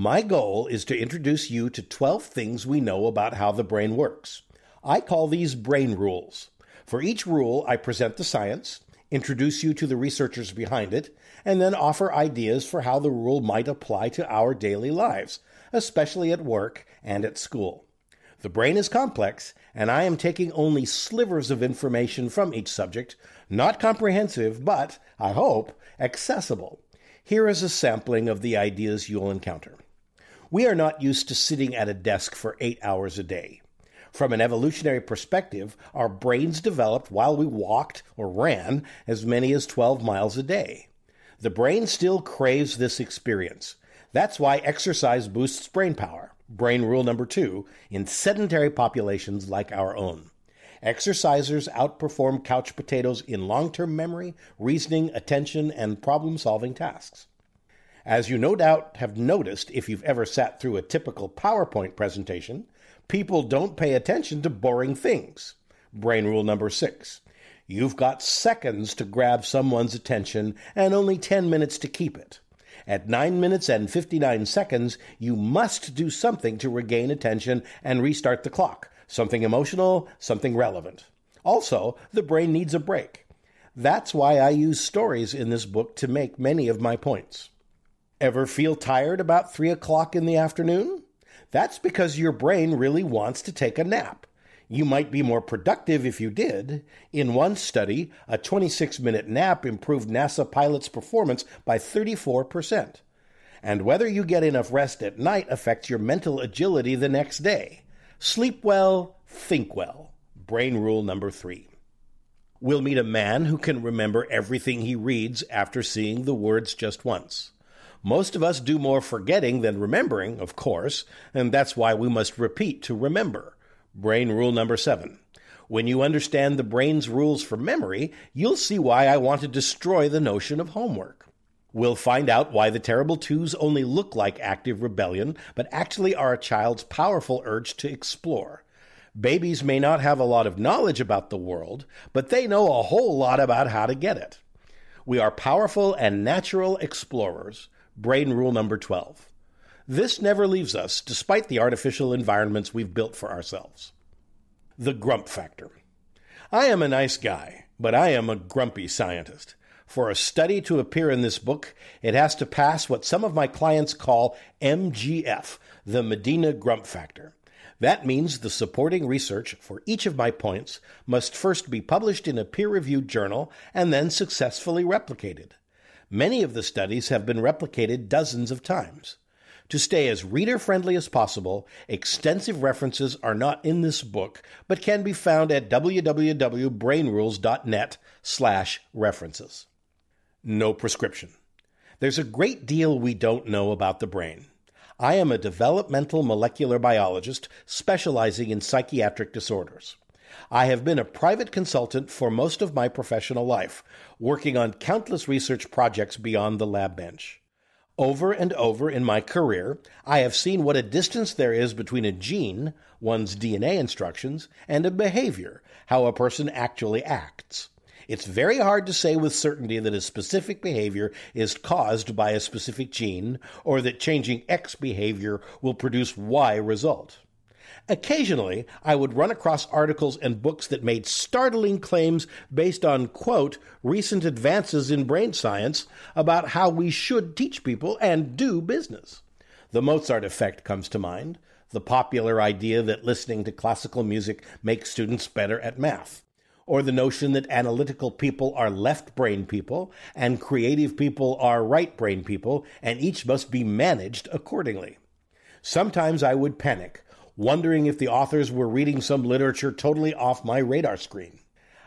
My goal is to introduce you to 12 things we know about how the brain works. I call these brain rules. For each rule, I present the science, introduce you to the researchers behind it, and then offer ideas for how the rule might apply to our daily lives, especially at work and at school. The brain is complex, and I am taking only slivers of information from each subject, not comprehensive, but, I hope, accessible. Here is a sampling of the ideas you'll encounter. We are not used to sitting at a desk for eight hours a day. From an evolutionary perspective, our brains developed while we walked or ran as many as 12 miles a day. The brain still craves this experience. That's why exercise boosts brain power brain rule number two, in sedentary populations like our own. Exercisers outperform couch potatoes in long term memory, reasoning, attention, and problem solving tasks. As you no doubt have noticed if you've ever sat through a typical PowerPoint presentation, people don't pay attention to boring things. Brain rule number six. You've got seconds to grab someone's attention and only 10 minutes to keep it. At 9 minutes and 59 seconds, you must do something to regain attention and restart the clock. Something emotional, something relevant. Also, the brain needs a break. That's why I use stories in this book to make many of my points. Ever feel tired about 3 o'clock in the afternoon? That's because your brain really wants to take a nap. You might be more productive if you did. In one study, a 26 minute nap improved NASA pilots' performance by 34%. And whether you get enough rest at night affects your mental agility the next day. Sleep well, think well. Brain rule number three. We'll meet a man who can remember everything he reads after seeing the words just once. Most of us do more forgetting than remembering, of course, and that's why we must repeat to remember. Brain rule number seven. When you understand the brain's rules for memory, you'll see why I want to destroy the notion of homework. We'll find out why the terrible twos only look like active rebellion, but actually are a child's powerful urge to explore. Babies may not have a lot of knowledge about the world, but they know a whole lot about how to get it. We are powerful and natural explorers. Brain rule number 12. This never leaves us, despite the artificial environments we've built for ourselves. The grump factor. I am a nice guy, but I am a grumpy scientist. For a study to appear in this book, it has to pass what some of my clients call MGF, the Medina Grump Factor. That means the supporting research for each of my points must first be published in a peer reviewed journal and then successfully replicated. Many of the studies have been replicated dozens of times. To stay as reader friendly as possible, extensive references are not in this book, but can be found at www.brainrules.net/references. No prescription. There's a great deal we don't know about the brain. I am a developmental molecular biologist specializing in psychiatric disorders. I have been a private consultant for most of my professional life, working on countless research projects beyond the lab bench. Over and over in my career, I have seen what a distance there is between a gene, one's DNA instructions, and a behavior, how a person actually acts. It's very hard to say with certainty that a specific behavior is caused by a specific gene, or that changing X behavior will produce Y result. Occasionally, I would run across articles and books that made startling claims based on, quote, recent advances in brain science about how we should teach people and do business. The Mozart effect comes to mind, the popular idea that listening to classical music makes students better at math, or the notion that analytical people are left brain people and creative people are right brain people, and each must be managed accordingly. Sometimes I would panic wondering if the authors were reading some literature totally off my radar screen.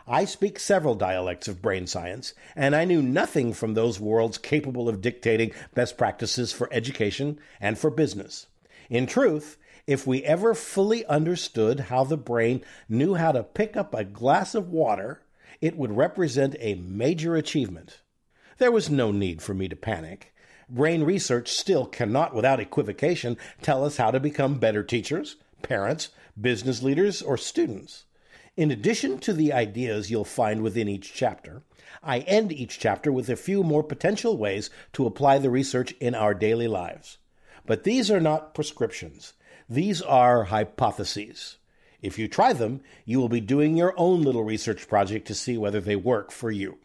I speak several dialects of brain science, and I knew nothing from those worlds capable of dictating best practices for education and for business. In truth, if we ever fully understood how the brain knew how to pick up a glass of water, it would represent a major achievement. There was no need for me to panic brain research still cannot, without equivocation, tell us how to become better teachers, parents, business leaders, or students. In addition to the ideas you'll find within each chapter, I end each chapter with a few more potential ways to apply the research in our daily lives. But these are not prescriptions. These are hypotheses. If you try them, you will be doing your own little research project to see whether they work for you.